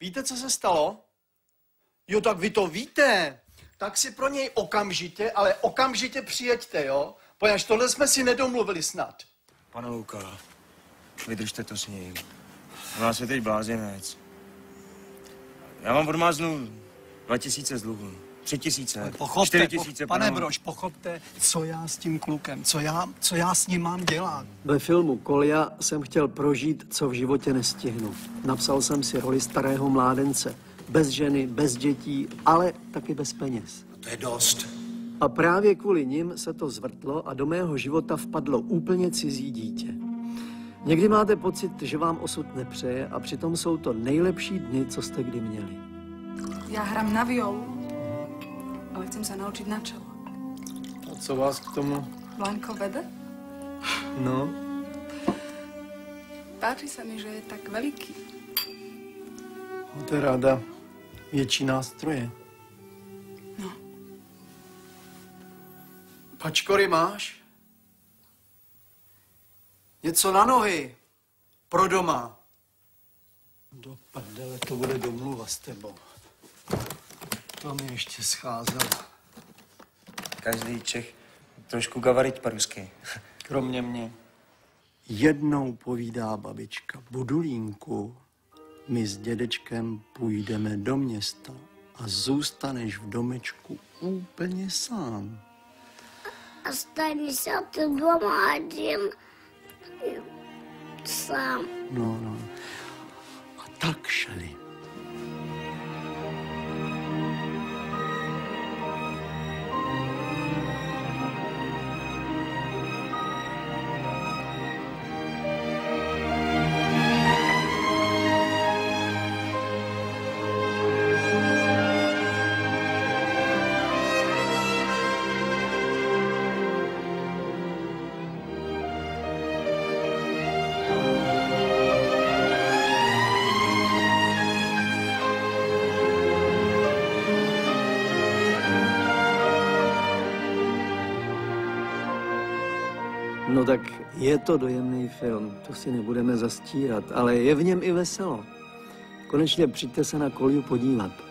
Víte, co se stalo? Jo, tak vy to víte. Tak si pro něj okamžitě, ale okamžitě přijeďte, jo? Poněž tohle jsme si nedomluvili snad. Pane Luka, vydržte to s ním. U nás je teď blázinec. Já mám odmáznu dva tisíce z dluhu. Tři tisíce, Pochopte, čtyři tisíce. po, pane panu- Brož, pochopte, co já s tím klukem, co já, co já s ním mám dělat. Ve filmu Kolia jsem chtěl prožít, co v životě nestihnu. Napsal jsem si roli starého mládence. Bez ženy, bez dětí, ale taky bez peněz. To je dost. A právě kvůli nim se to zvrtlo a do mého života vpadlo úplně cizí dítě. Někdy máte pocit, že vám osud nepřeje a přitom jsou to nejlepší dny, co jste kdy měli. Ja hram na violu, ale chcem sa naučiť na čelo. A co vás k tomu? Blanko vede? No, Páči sa mi, že je tak veľký. máte ráda větší nástroje. No. Pačkory máš? Něco na nohy. Pro doma. Do prdele, to bude domluva s tebou. To mi ještě scházelo. Každý Čech trošku gavarit po-rusky. Kromě mě. Jednou povídá babička Budulínku, my s dědečkem půjdeme do města a zůstaneš v domečku úplně sám. Останься ты дома один. Сам. No, no. A tak šli. No tak je to dojemný film, to si nebudeme zastírat, ale je v něm i veselo. Konečně přijďte se na Koliu podívat.